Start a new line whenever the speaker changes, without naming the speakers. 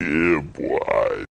Yeah, boy.